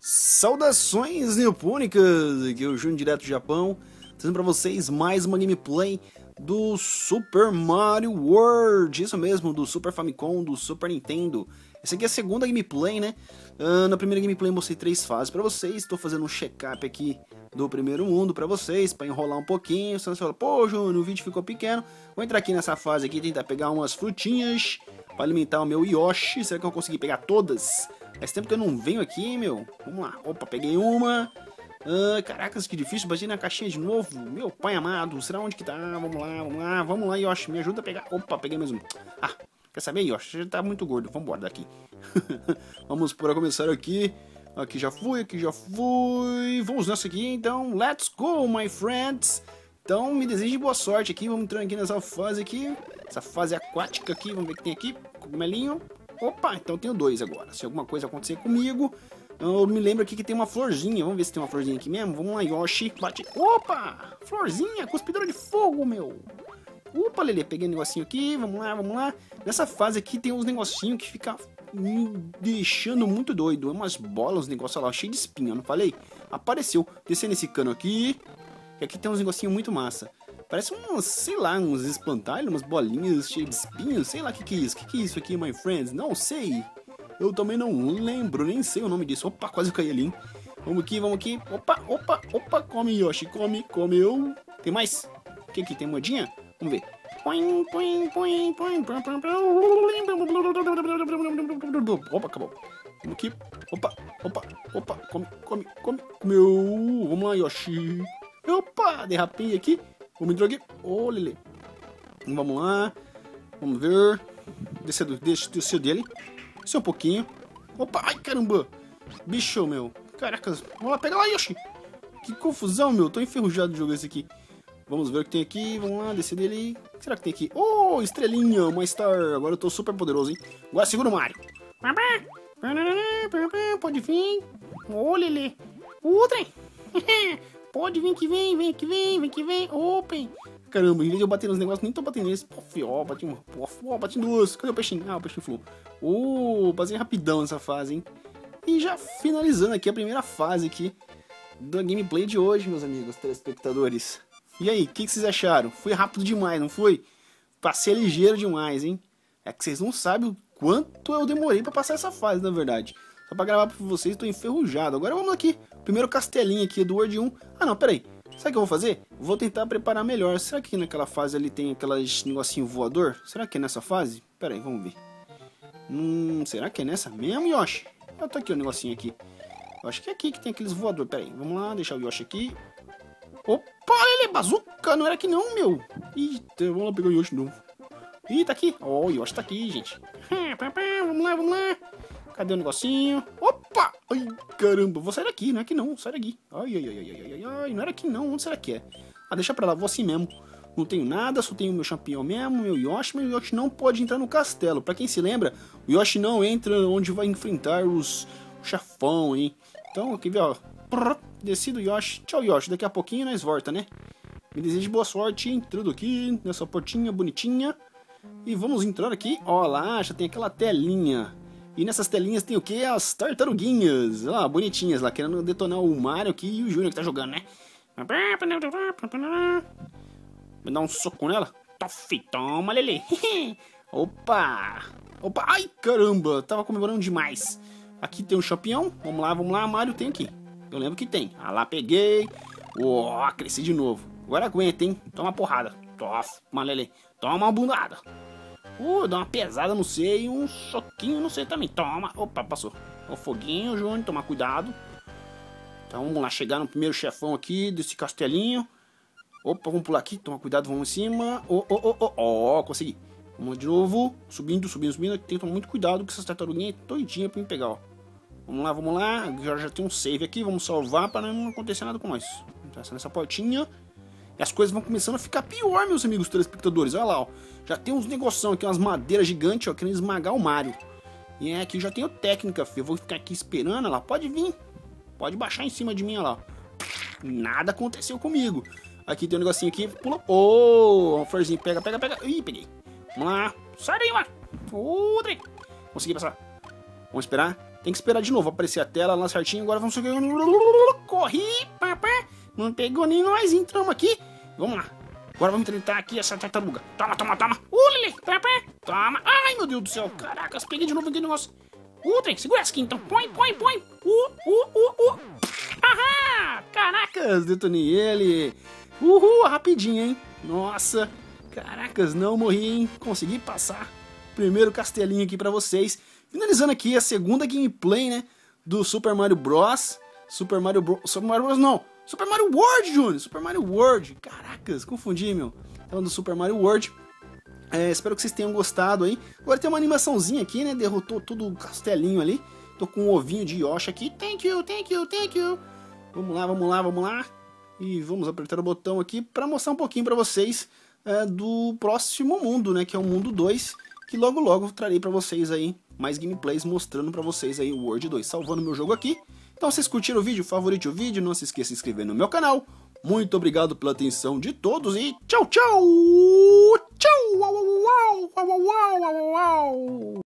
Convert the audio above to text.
Saudações neopônicas! Aqui é o Júnior direto do Japão, trazendo para vocês mais uma gameplay do Super Mario World, isso mesmo, do Super Famicom, do Super Nintendo. Essa aqui é a segunda gameplay, né? Uh, na primeira gameplay eu mostrei três fases para vocês, estou fazendo um check-up aqui do primeiro mundo para vocês, para enrolar um pouquinho. Você fala, pô Júnior, o vídeo ficou pequeno. Vou entrar aqui nessa fase aqui, tentar pegar umas frutinhas para alimentar o meu Yoshi. Será que eu consegui pegar todas? Faz tempo que eu não venho aqui, meu. Vamos lá. Opa, peguei uma. Ah, caracas, que difícil. Bati na caixinha de novo. Meu pai amado. Será onde que tá? Vamos lá, vamos lá. Vamos lá, Yoshi. Me ajuda a pegar. Opa, peguei mais um. Ah, quer saber, Yoshi? Já tá muito gordo. Vamos embora daqui. vamos por começar aqui. Aqui já fui, aqui já fui. Vamos nessa aqui, então. Let's go, my friends. Então, me deseje boa sorte aqui. Vamos entrar aqui nessa fase aqui. Essa fase aquática aqui. Vamos ver o que tem aqui. Cogumelinho. Opa, então tenho dois agora. Se alguma coisa acontecer comigo, eu me lembro aqui que tem uma florzinha. Vamos ver se tem uma florzinha aqui mesmo. Vamos lá, Yoshi. Bate. Opa! Florzinha, cuspidora de fogo, meu. Opa, Lele, peguei um negocinho aqui. Vamos lá, vamos lá. Nessa fase aqui tem uns negocinhos que fica me deixando muito doido. É umas bolas, uns negócios lá, cheio de espinha, não falei? Apareceu. Descendo esse cano aqui. E aqui tem uns negocinhos muito massa. Parece uns, sei lá, uns espantalhos, umas bolinhas cheias de espinhos, sei lá o que, que é isso. O que, que é isso aqui, my friends? Não sei. Eu também não lembro, nem sei o nome disso. Opa, quase caí ali, hein? Vamos aqui, vamos aqui. Opa, opa, opa, come Yoshi, come, come eu. Tem mais? O que aqui? Tem moedinha? Vamos ver. Opa, acabou. Vamos aqui. Opa, opa, opa, come, come, come, comeu. Vamos lá, Yoshi. Opa, derrapei aqui. Vamos entrar aqui. Ô, oh, Lele. Vamos lá. Vamos ver. Descer, do, descer dele. Descer um pouquinho. Opa, ai caramba. Bicho, meu. Caracas. Vamos lá, pega lá, Yoshi. Que confusão, meu. Tô enferrujado de jogar esse aqui. Vamos ver o que tem aqui. Vamos lá, descer dele. O que será que tem aqui? Oh, estrelinha, uma star. Agora eu tô super poderoso, hein? Agora segura o Mario. Pode vir. Ô, oh, Lele. O trem. Pode vir que vem, vem que vem, vem que vem. Open. Caramba, em vez de eu bater nos negócios, nem tô batendo nesse. Pof, ó, bati uma. Pof, ó, bati duas. Cadê o peixinho? Ah, o peixinho falou. Ô, oh, passei rapidão essa fase, hein? E já finalizando aqui a primeira fase aqui da gameplay de hoje, meus amigos telespectadores. E aí, o que, que, vocês acharam? Foi rápido demais, não foi? Passei ligeiro demais, hein? É que vocês não sabem o quanto eu demorei para passar essa fase, na verdade. Só pra gravar pra vocês, tô enferrujado. Agora vamos aqui. Primeiro castelinho aqui do Word 1. Ah, não, peraí. Sabe o que eu vou fazer? Vou tentar preparar melhor. Será que naquela fase ali tem aquelas negocinho voador? Será que é nessa fase? Pera aí, vamos ver. Hum, será que é nessa mesmo, Yoshi? Eu tô aqui o um negocinho aqui. Eu acho que é aqui que tem aqueles voador. Pera aí, vamos lá, deixar o Yoshi aqui. Opa, ele é bazuca, não era aqui não, meu. Eita, vamos lá pegar o Yoshi novo. Ih, tá aqui. Ó, oh, o Yoshi tá aqui, gente. vamos lá, vamos lá. Cadê o negocinho? Opa! Ai, caramba, vou sair daqui, não é aqui não, sai daqui. Ai, ai, ai, ai, ai, ai, não era aqui não, onde será que é? Ah, deixa pra lá, vou assim mesmo. Não tenho nada, só tenho meu champignon mesmo, meu Yoshi, meu Yoshi não pode entrar no castelo. Pra quem se lembra, o Yoshi não entra onde vai enfrentar os o chafão, hein? Então, aqui, ó. Desci do Yoshi. Tchau, Yoshi. Daqui a pouquinho nós volta, né? Me desejo boa sorte entrando aqui nessa portinha bonitinha. E vamos entrar aqui. Ó lá, já tem aquela telinha. E nessas telinhas tem o que? As tartaruguinhas. Lá, bonitinhas lá, querendo detonar o Mario aqui e o Júnior que tá jogando, né? Me dá um soco nela. Toff, toma, Lele. Opa! Opa! Ai, caramba! Tava comemorando demais. Aqui tem um champignon. Vamos lá, vamos lá. Mario tem aqui. Eu lembro que tem. Ah lá, peguei. Ó, cresci de novo. Agora aguenta, hein? Toma porrada. Toff, Lele. Toma uma bundada. Uh, dá uma pesada no e um soquinho no sei também. Toma. Opa, passou. O foguinho, Júnior, tomar cuidado. Então vamos lá, chegar no primeiro chefão aqui desse castelinho. Opa, vamos pular aqui, toma cuidado, vamos em cima. Ó, ó, ó, ó, consegui. Vamos de novo, subindo, subindo, subindo. Tem que tomar muito cuidado com essas tartaruguinhas doidinhas pra me pegar, ó. Vamos lá, vamos lá. Agora já tem um save aqui, vamos salvar para não acontecer nada com nós. Vamos passar nessa portinha. E as coisas vão começando a ficar pior, meus amigos telespectadores. Olha lá, ó. Já tem uns negoção aqui, umas madeiras gigantes, ó, querendo esmagar o Mario. E é, aqui já tenho técnica, filho. Eu vou ficar aqui esperando, olha lá. Pode vir. Pode baixar em cima de mim, olha lá. Nada aconteceu comigo. Aqui tem um negocinho aqui, pula. Ô, oh, florzinho, pega, pega, pega. Ih, peguei. Vamos lá. Sai daí, mano. Outra. Consegui passar. Vamos esperar. Tem que esperar de novo aparecer a tela lá certinho. Agora vamos... Corri, papá. Não pegou nem nós, entramos aqui. Vamos lá. Agora vamos tentar aqui essa tartaruga. Toma, toma, toma. Uh, Lili. Toma. Ai, meu Deus do céu. Caracas, peguei de novo aquele negócio. Uh, trem, segura essa aqui então. Põe, põe, põe. Uh, uh, uh, uh. Ahá! Caracas, detonei ele. Uhul, rapidinho, hein? Nossa. Caracas, não morri, hein? Consegui passar. Primeiro castelinho aqui pra vocês. Finalizando aqui a segunda gameplay, né? Do Super Mario Bros. Super Mario Bros. Super Mario Bros. Não. Super Mario World, Júnior. Super Mario World. Caracas, confundi, meu. Então, do Super Mario World. É, espero que vocês tenham gostado aí. Agora tem uma animaçãozinha aqui, né? Derrotou todo o castelinho ali. Tô com um ovinho de Yoshi aqui. Thank you, thank you, thank you. Vamos lá, vamos lá, vamos lá. E vamos apertar o botão aqui para mostrar um pouquinho para vocês é, do próximo mundo, né? Que é o mundo 2. Que logo logo trarei para vocês aí mais gameplays mostrando para vocês aí o World 2. Salvando meu jogo aqui. Então, vocês curtiram o vídeo, favorite o vídeo, não se esqueça de se inscrever no meu canal. Muito obrigado pela atenção de todos e tchau, tchau! Tchau! Uau, uau, uau, uau, uau, uau, uau.